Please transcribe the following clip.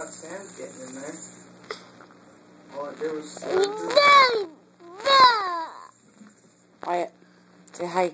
thought Sam's getting in there. Oh, All there was. Quiet. Say hi.